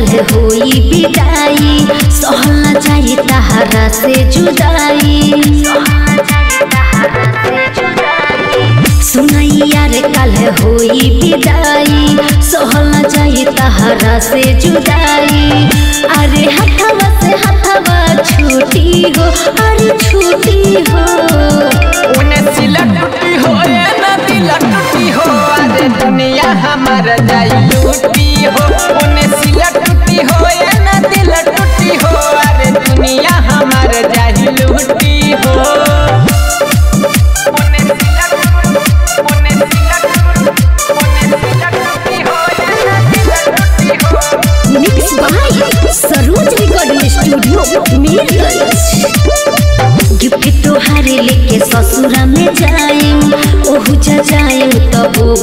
प्यार होई बिदाई सहल जाई तहारा से जुदाई। सुनैया रे कल होई विदाई सहल जाई तहारा से जुदाई। अरे हथवा से हथवा छूटी हो अरे छूटी हो। उन्हें सिलक टूटी हो ना दिलक टूटी हो। अरे दुनिया हमारा जाई लूटी हो, उन्हें सिलट हो या ना दिला टूटी हो अरे दुनिया हमार लूटी हो। हो। हो सरोज रिकॉर्डिंग स्टूडियो गिफ्ट तोहारे लेके ससुरा में जाएम ओहु जा जाएम तब वो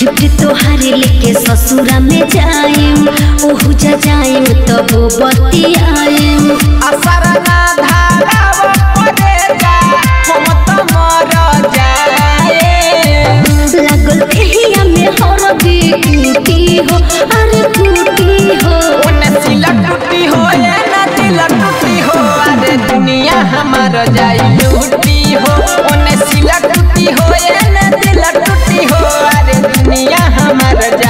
गिफ्ट तोहारे लेके ससुरा में जाएम ओहु जा तब वो बतियाएम असर ना धारावा परे जा हम त मर जाएम लागल देहिया में हरदी टूटी हो अरे टूटी हो। उन्हें सिला टूटी हो या ना दिला टूटी हो। अरे दुनिया हमार जाई लूटी हो उन्हें सिला दुनिया हमार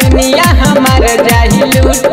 दुनिया हमार जाही लूट।